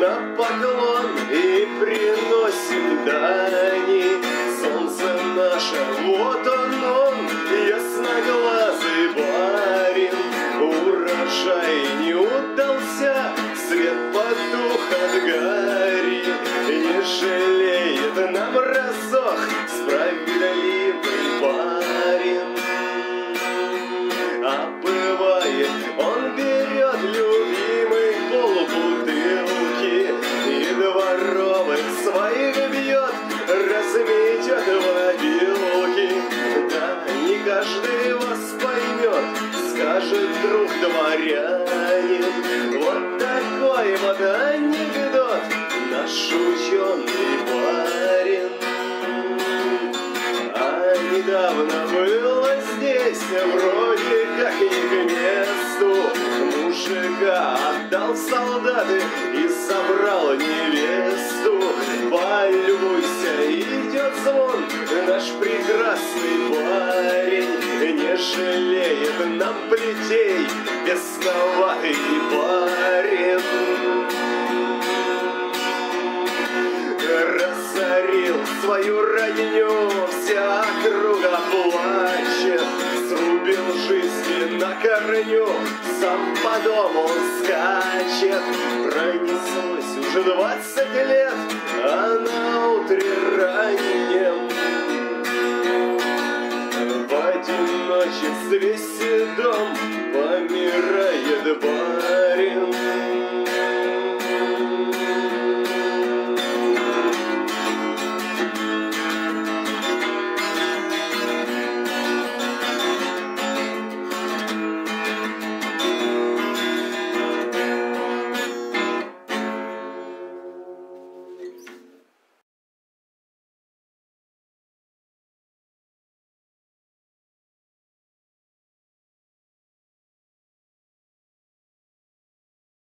на поклон и приносим дани. Солнце наше, вот он он, ясноглазый барин. Урожай не удался, свет потух от гари. Не жалеет нам разок справедливый скажет друг дворянин Вот такой вот анекдот, наш ученый парень. А недавно было здесь вроде как не к месту. Мужика отдал солдаты и собрал невесту. Полюбуйся, нам плетей, бесноватый парень разорил свою родню, вся округа плачет, срубил жизни на корню, сам по дому скачет. Пронеслось уже двадцать лет, а на утре раннем седом помирает барин.